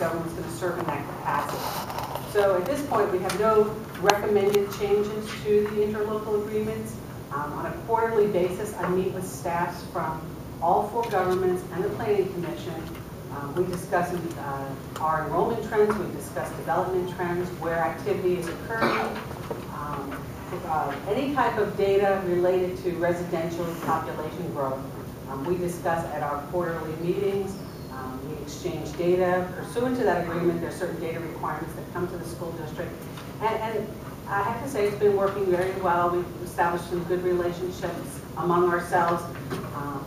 government is going to serve in that capacity. So at this point, we have no recommended changes to the interlocal agreements. Um, On a quarterly basis, I meet with staffs from all four governments and the planning commission. Um, We discuss uh, our enrollment trends, we discuss development trends, where activity is occurring, um, uh, any type of data related to residential population growth. Um, We discuss at our quarterly meetings, Um, we exchange data pursuant to that agreement, there are certain data requirements that come to the school district. And, and I have to say, it's been working very well, we've established some good relationships among ourselves um,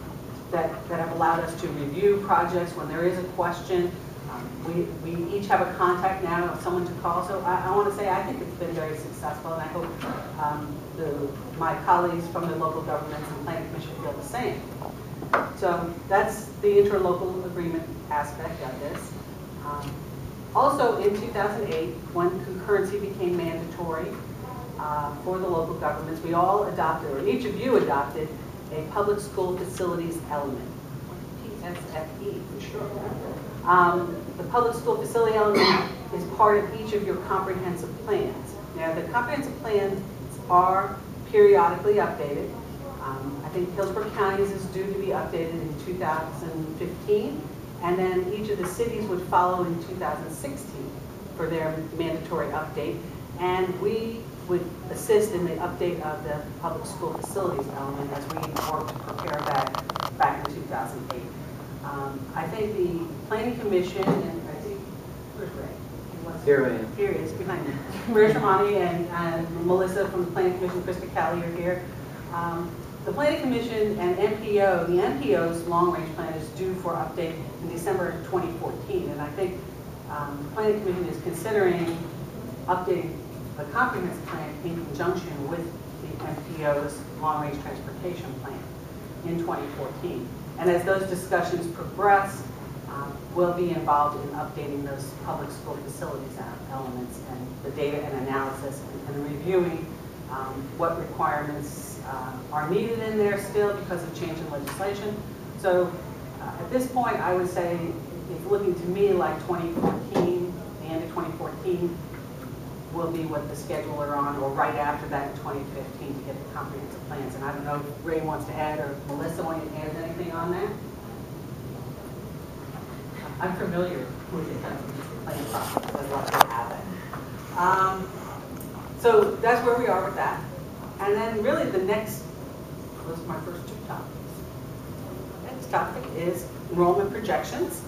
that, that have allowed us to review projects when there is a question. Um, We, we each have a contact now of someone to call, so I, I want to say, I think it's been very successful, and I hope um, the, my colleagues from the local governments and planning commission feel the same. So that's the interlocal agreement aspect of this. Um, Also, in 2008, when concurrency became mandatory uh, for the local governments, we all adopted, or each of you adopted, a public school facilities element, PSFE. Um, The public school facility element is part of each of your comprehensive plans. Now, the comprehensive plans are periodically updated. Um, I think Hillsborough County's is due to be updated in 2015, and then each of the cities would follow in 2016 for their mandatory update. And we would assist in the update of the public school facilities element as we work to prepare that back in 2008. Um, I think the planning commission, and I think, where's Ray? Here I am. here he is, behind me. Maria Tremonti and, and Melissa from the Planning Commission, Krista Kelly are here. Um, The Planning Commission and MPO, the MPO's long-range plan is due for update in December of 2014. And I think um, the Planning Commission is considering updating the comprehensive plan in conjunction with the MPO's long-range transportation plan in 2014. And as those discussions progress, um, we'll be involved in updating those public school facilities uh, elements and the data and analysis and- and reviewing um, what requirements uh, are needed in there still because of change in legislation. So uh, at this point, I would say it's looking to me like 2014, the end of 2014 will be what the schedule are on, or right after that in 2015 to get the comprehensive plans. And I don't know if Ray wants to add, or Melissa wants to add anything on that? I'm familiar with the comprehensive plan process, I'd love to have it. Um, So that's where we are with that. And then really the next, those are my first two topics. Next topic is enrollment projections.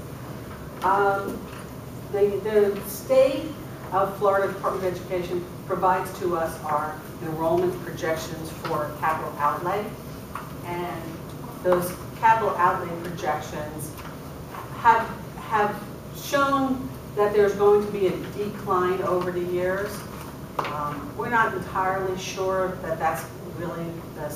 Um, The, the state of Florida Department of Education provides to us our enrollment projections for capital outlay. And those capital outlay projections have, have shown that there's going to be a decline over the years. Um, We're not entirely sure that that's really the